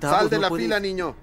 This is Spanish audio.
Pues, Sal de la fila, niño.